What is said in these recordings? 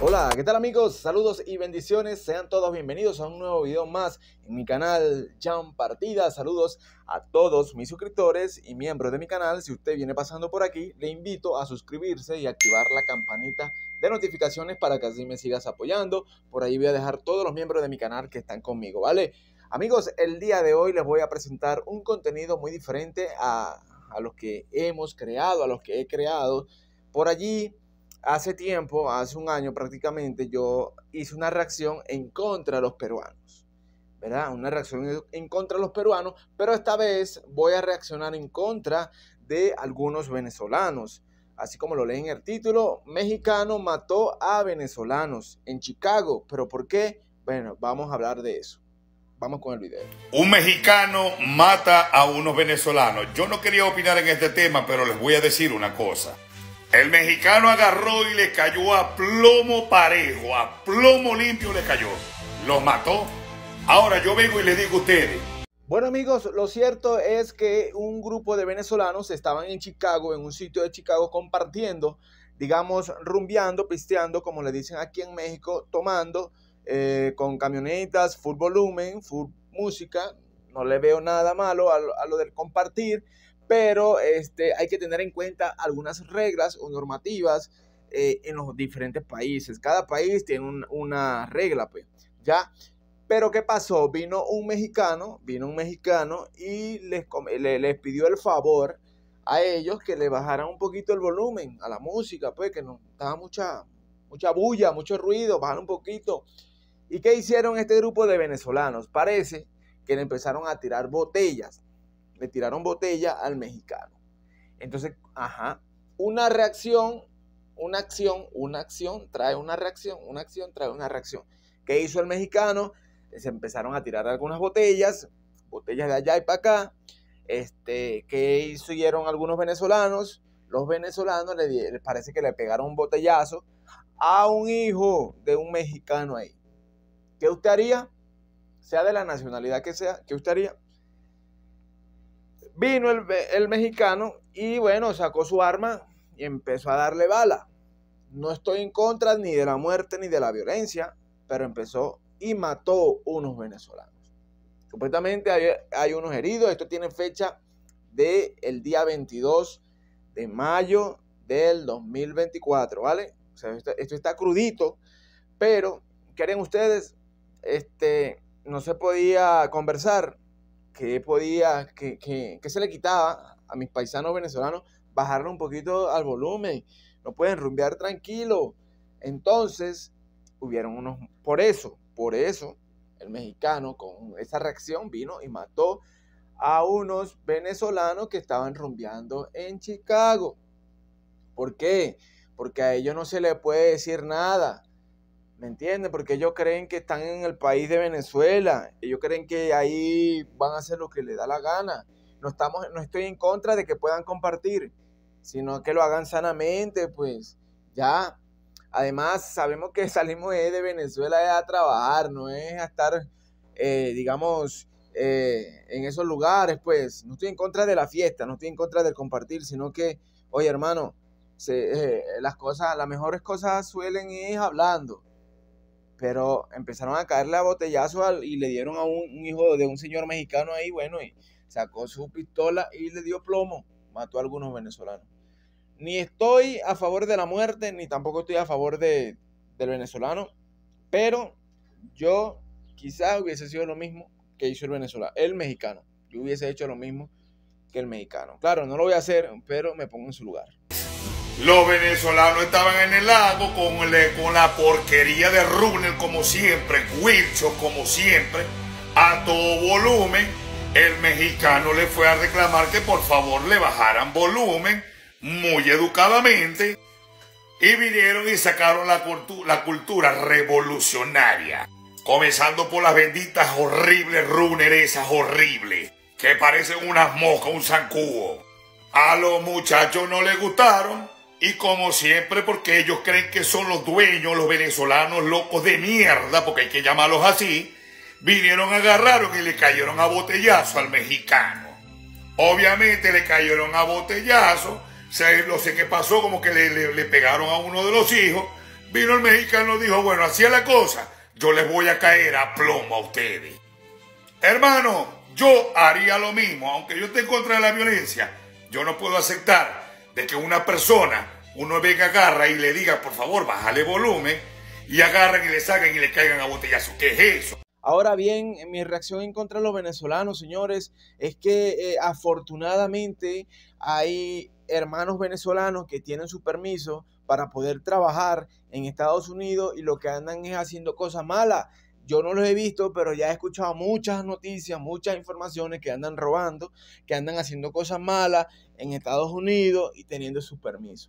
Hola, ¿qué tal amigos? Saludos y bendiciones. Sean todos bienvenidos a un nuevo video más en mi canal Jam Partidas. Saludos a todos mis suscriptores y miembros de mi canal. Si usted viene pasando por aquí, le invito a suscribirse y activar la campanita de notificaciones para que así me sigas apoyando. Por ahí voy a dejar todos los miembros de mi canal que están conmigo, ¿vale? Amigos, el día de hoy les voy a presentar un contenido muy diferente a, a los que hemos creado, a los que he creado. Por allí hace tiempo, hace un año prácticamente, yo hice una reacción en contra de los peruanos. ¿Verdad? Una reacción en contra de los peruanos, pero esta vez voy a reaccionar en contra de algunos venezolanos. Así como lo leen en el título, mexicano mató a venezolanos en Chicago. ¿Pero por qué? Bueno, vamos a hablar de eso. Vamos con el video. Un mexicano mata a unos venezolanos. Yo no quería opinar en este tema, pero les voy a decir una cosa. El mexicano agarró y le cayó a plomo parejo, a plomo limpio le cayó. Los mató. Ahora yo vengo y les digo a ustedes. Bueno amigos, lo cierto es que un grupo de venezolanos estaban en Chicago, en un sitio de Chicago compartiendo, digamos, rumbeando, pisteando, como le dicen aquí en México, tomando eh, con camionetas, full volumen, full música. No le veo nada malo a a lo del compartir pero este, hay que tener en cuenta algunas reglas o normativas eh, en los diferentes países. Cada país tiene una regla, pues, ¿ya? Pero ¿qué pasó? Vino un mexicano, vino un mexicano y les, les pidió el favor a ellos que le bajaran un poquito el volumen a la música, pues que no estaba mucha, mucha bulla, mucho ruido, bajar un poquito. ¿Y qué hicieron este grupo de venezolanos? Parece que le empezaron a tirar botellas le tiraron botella al mexicano. Entonces, ajá, una reacción, una acción, una acción trae una reacción, una acción trae una reacción. ¿Qué hizo el mexicano? Se empezaron a tirar algunas botellas, botellas de allá y para acá. Este, ¿Qué hicieron algunos venezolanos? Los venezolanos les, parece que le pegaron un botellazo a un hijo de un mexicano ahí. ¿Qué usted haría? Sea de la nacionalidad que sea, ¿qué usted haría? Vino el, mexicano y bueno, sacó su arma y empezó a darle bala. No estoy en contra ni de la muerte ni de la violencia, pero empezó y mató unos venezolanos. Supuestamente hay, unos heridos. Esto tiene fecha del el día 22 de mayo del 2024, ¿vale? Esto, está crudito, pero, ¿qué ustedes? Este, no se podía conversar que podía, que, que, se le quitaba a mis paisanos venezolanos bajarle un poquito al volumen. No pueden rumbear tranquilo. Entonces, hubieron unos, por eso, por eso, el mexicano con esa reacción vino y mató a unos venezolanos que estaban rumbeando en Chicago. ¿Por qué? Porque a ellos no se les puede decir nada. ¿Me entienden? Porque ellos creen que están en el país de Venezuela. Ellos creen que ahí van a hacer lo que les da la gana. No, estamos, no estoy en contra de que puedan compartir, sino que lo hagan sanamente, pues ya. Además, sabemos que salimos de Venezuela a trabajar, no es a estar, eh, digamos, eh, en esos lugares, pues. No estoy en contra de la fiesta, no estoy en contra del compartir, sino que, oye, hermano, eh, las cosas, las mejores cosas suelen ir hablando pero empezaron a caerle a botellazo y le dieron a un, hijo de un señor mexicano ahí, bueno, y sacó su pistola y le dio plomo, mató a algunos venezolanos. Ni estoy a favor de la muerte, ni tampoco estoy a favor de, del venezolano, pero yo quizás hubiese sido lo mismo que hizo el venezolano, el mexicano. Yo hubiese hecho lo mismo que el mexicano. Claro, no lo voy a hacer, pero me pongo en su lugar. Los venezolanos estaban en el lago con, con la porquería de Runner como siempre, Wilcho como siempre, a todo volumen. El mexicano le fue a reclamar que por favor le bajaran volumen, muy educadamente, y vinieron y sacaron la, la cultura revolucionaria. Comenzando por las benditas horribles runner esas horribles, que parecen unas moscas, un zancudo. A los muchachos no les gustaron y como siempre, porque ellos creen que son los dueños, los venezolanos locos de mierda, porque hay que llamarlos así, vinieron, agarraron y le cayeron a botellazo al mexicano. Obviamente le cayeron a botellazo no sé qué pasó, como que le, le pegaron a uno de los hijos. Vino el mexicano y dijo, bueno, así es la cosa, yo les voy a caer a plomo a ustedes. Hermano, yo haría lo mismo, aunque yo esté en contra de la violencia, yo no puedo aceptar de que una persona, uno venga, agarra y le diga, por favor, bájale volumen, y agarran y le salgan y le caigan a botellazo. ¿Qué es eso? Ahora bien, mi reacción en contra de los venezolanos, señores, es que eh, afortunadamente hay hermanos venezolanos que tienen su permiso para poder trabajar en Estados Unidos y lo que andan es haciendo cosas malas. Yo no los he visto, pero ya he escuchado muchas noticias, muchas informaciones que andan robando, que andan haciendo cosas malas en Estados Unidos y teniendo su permiso.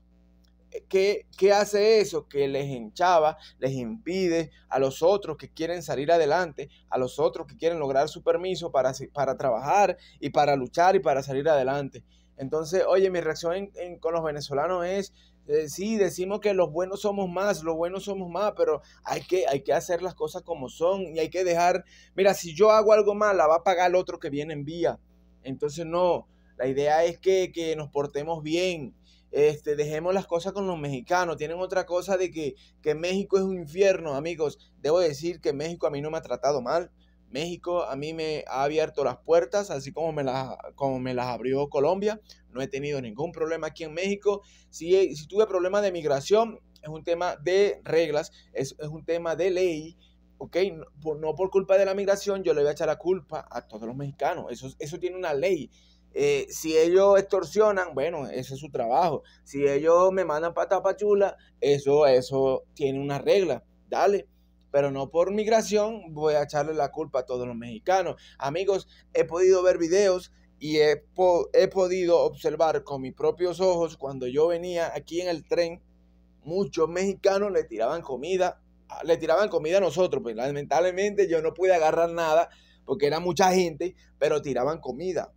¿Qué, ¿Qué, hace eso? Que les hinchaba, les impide a los otros que quieren salir adelante, a los otros que quieren lograr su permiso para, para trabajar y para luchar y para salir adelante. Entonces, oye, mi reacción con los venezolanos es, eh, sí, decimos que los buenos somos más, los buenos somos más, pero hay que, hay que hacer las cosas como son y hay que dejar, mira, si yo hago algo mal, la va a pagar el otro que viene en vía. Entonces, no, la idea es que, que nos portemos bien, este, dejemos las cosas con los mexicanos. Tienen otra cosa de que, que México es un infierno, amigos. Debo decir que México a mí no me ha tratado mal. México a mí me ha abierto las puertas, así como me las, como me las abrió Colombia. No he tenido ningún problema aquí en México. Si, si tuve problemas de migración, es un tema de reglas, es, es un tema de ley. ¿ok? No por, culpa de la migración, yo le voy a echar la culpa a todos los mexicanos. Eso, eso tiene una ley. Eh, si ellos extorsionan, bueno, ese es su trabajo. Si ellos me mandan pata pachula, eso, eso tiene una regla. Dale. Pero no por migración voy a echarle la culpa a todos los mexicanos. Amigos, he podido ver videos y he, he podido observar con mis propios ojos cuando yo venía aquí en el tren, muchos mexicanos le tiraban comida, le tiraban comida a nosotros. Pues lamentablemente yo no pude agarrar nada porque era mucha gente, pero tiraban comida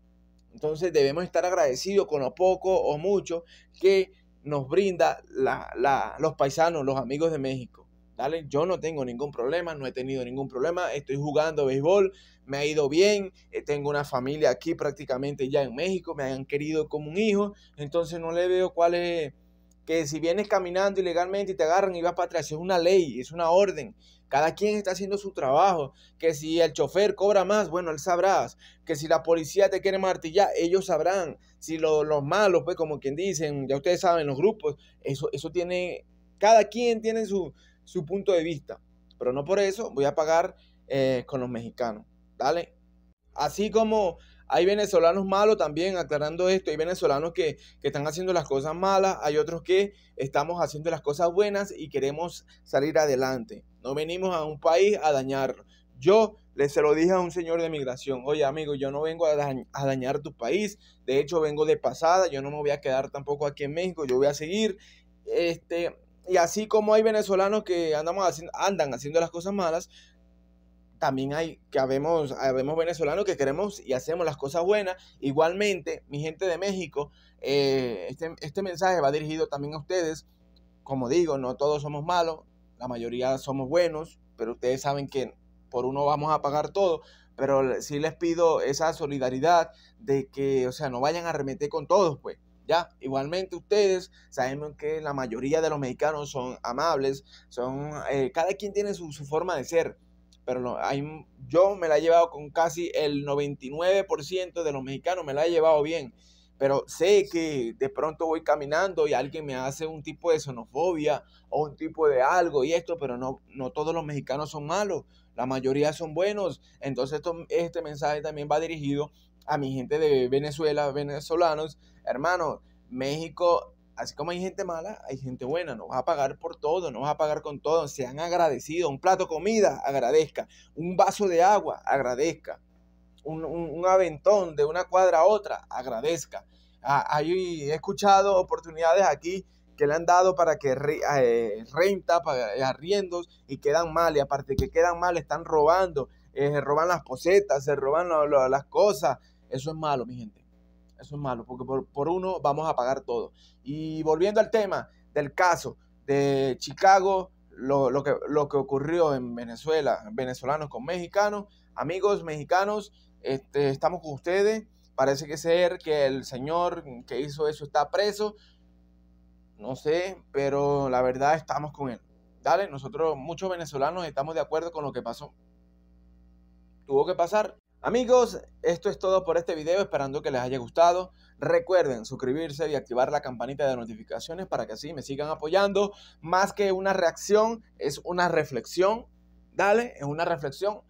entonces debemos estar agradecidos con lo poco o mucho que nos brinda los paisanos, los amigos de México. ¿Dale? Yo no tengo ningún problema, no he tenido ningún problema, estoy jugando béisbol, me ha ido bien, eh, tengo una familia aquí prácticamente ya en México, me han querido como un hijo, entonces no le veo cuál es, que si vienes caminando ilegalmente y te agarran y vas para atrás, es una ley, es una orden. Cada quien está haciendo su trabajo. Que si el chofer cobra más, bueno, él sabrá. Que si la policía te quiere martillar, ellos sabrán. Si los malos, pues como quien dicen, ya ustedes saben, los grupos, eso, eso tiene, cada quien tiene su, su punto de vista. Pero no por eso voy a pagar eh, con los mexicanos. ¿Dale? Así como hay venezolanos malos también, aclarando esto, hay venezolanos que, están haciendo las cosas malas, hay otros que estamos haciendo las cosas buenas y queremos salir adelante. No venimos a un país a dañarlo. Yo le se lo dije a un señor de migración, oye amigo, yo no vengo a, dañar tu país, de hecho vengo de pasada, yo no me voy a quedar tampoco aquí en México, yo voy a seguir. Este, y así como hay venezolanos que andamos andan haciendo las cosas malas, también hay que habemos venezolanos que queremos y hacemos las cosas buenas. Igualmente, mi gente de México, eh, este, este mensaje va dirigido también a ustedes. Como digo, no todos somos malos, la mayoría somos buenos, pero ustedes saben que por uno vamos a pagar todo. Pero sí les pido esa solidaridad de que, o sea, no vayan a remeter con todos, pues. Ya, igualmente ustedes sabemos que la mayoría de los mexicanos son amables, son, eh, cada quien tiene su, forma de ser pero no, hay, yo me la he llevado con casi el 99% de los mexicanos, me la he llevado bien. Pero sé que de pronto voy caminando y alguien me hace un tipo de xenofobia o un tipo de algo y esto, pero no, no todos los mexicanos son malos, la mayoría son buenos. Entonces este mensaje también va dirigido a mi gente de Venezuela, venezolanos. Hermanos, México así como hay gente mala, hay gente buena. No vas a pagar por todo, no vas a pagar con todo. Sean agradecidos. Un plato de comida, agradezca. Un vaso de agua, agradezca. Un, aventón de una cuadra a otra, agradezca. Ah, he escuchado oportunidades aquí que le han dado para que eh, renta, para arriendos y quedan mal. Y aparte que quedan mal, están robando. Eh, se roban las posetas, se roban las cosas. Eso es malo, mi gente. Eso es malo, porque por, uno vamos a pagar todo. Y volviendo al tema del caso de Chicago, lo, que, lo que ocurrió en Venezuela, venezolanos con mexicanos, amigos mexicanos, este, estamos con ustedes. Parece que ser que el señor que hizo eso está preso. no sé, pero la verdad estamos con él. Dale, nosotros muchos venezolanos estamos de acuerdo con lo que pasó. Tuvo que pasar. Amigos, esto es todo por este video, esperando que les haya gustado. Recuerden suscribirse y activar la campanita de notificaciones para que así me sigan apoyando. Más que una reacción, es una reflexión. Dale, es una reflexión.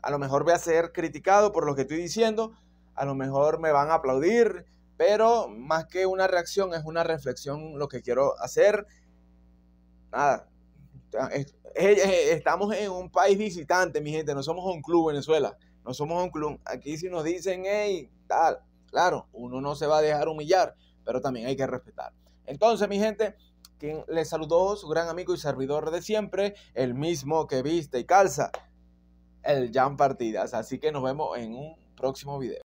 A lo mejor voy a ser criticado por lo que estoy diciendo. A lo mejor me van a aplaudir. Pero más que una reacción, es una reflexión lo que quiero hacer. Nada. Estamos en un país visitante, mi gente. No somos un club Venezuela no somos un club. Aquí si nos dicen, hey, tal, claro, uno no se va a dejar humillar, pero también hay que respetar. Entonces, mi gente, quien les saludó, su gran amigo y servidor de siempre, el mismo que viste y calza, el Jan Partidas. Así que nos vemos en un próximo video.